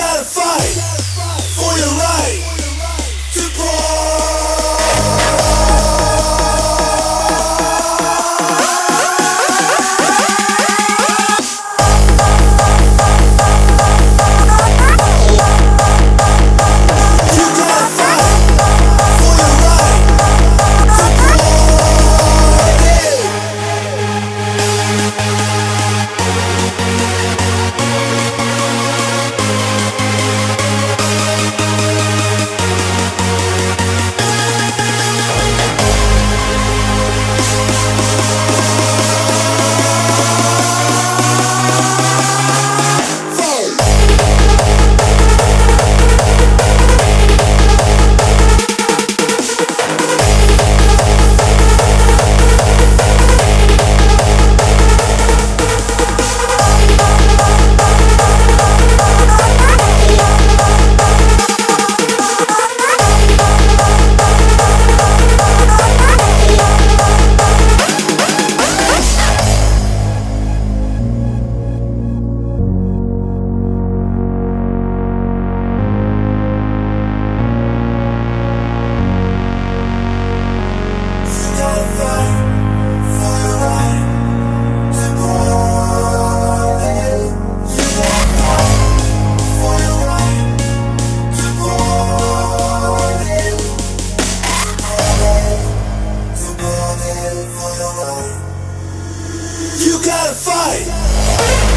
gotta fight. You gotta fight!